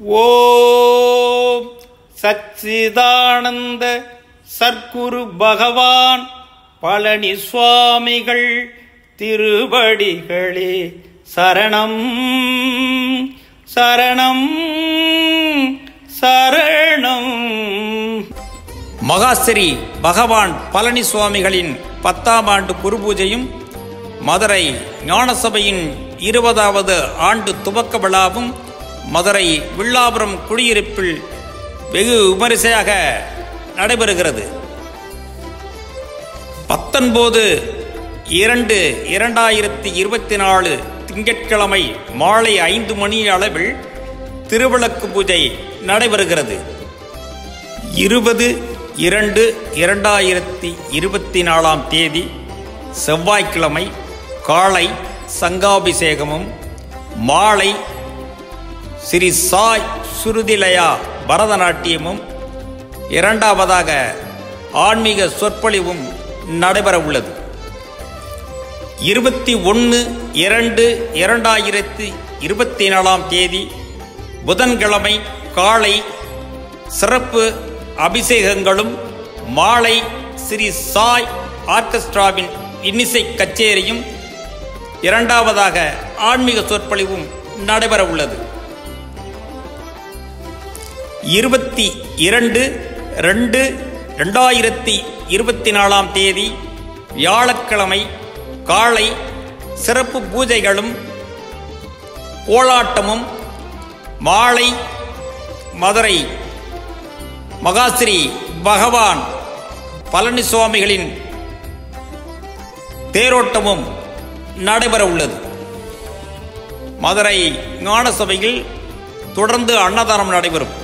ஓம் சச்சிதானந்த சர்க்குரு பகவான் பழனி சுவாமிகள் திருவடிகளே சரணம் சரணம் சரணம். மகாஸ்திரி பகவான் பழனி சுவாமிகளின் பத்தாம் ஆண்டு குருபூஜையும் மதுரை ஞானசபையின் இருபதாவது ஆண்டு துவக்க விழாவும் மதுரை வில்லாபுரம் குடியிருப்பில் வெகு விமரிசையாக நடைபெறுகிறது. பத்தொன்பது இரண்டு இரண்டாயிரத்தி இருபத்தி நாலு திங்கட்கிழமை மாலை ஐந்து மணி அளவில் திருவிளக்கு பூஜை நடைபெறுகிறது. இருபது இரண்டு இரண்டாயிரத்தி இருபத்தி நாலாம் தேதி செவ்வாய்க்கிழமை காலை சங்காபிஷேகமும் மாலை ஸ்ரீ சாய் சுருதிலயா பரதநாட்டியமும் இரண்டாவதாக ஆன்மீக சொற்பொழிவும் நடைபெற உள்ளது. இருபத்தி ஒன்று இரண்டு இரண்டாயிரத்தி இருபத்தி நாலாம் தேதி புதன்கிழமை காலை சிறப்பு அபிஷேகங்களும் மாலை ஸ்ரீ சாய் ஆர்கெஸ்ட்ராவின் இன்னிசை கச்சேரியும் இரண்டாவதாக ஆன்மீக சொற்பொழிவும் நடைபெற உள்ளது. இருபத்தி இரண்டு ரெண்டு ரெண்டாயிரத்தி இருபத்தி நாலாம் தேதி வியாழக்கிழமை காலை சிறப்பு பூஜைகளும் கோலாட்டமும் மாலை மதுரை மகாஸ்ரீ பகவான் பழனி சுவாமிகளின் தேரோட்டமும் நடைபெற உள்ளது மதுரை ஞான சபையில் தொடர்ந்து அன்னதானம் நடைபெறும்.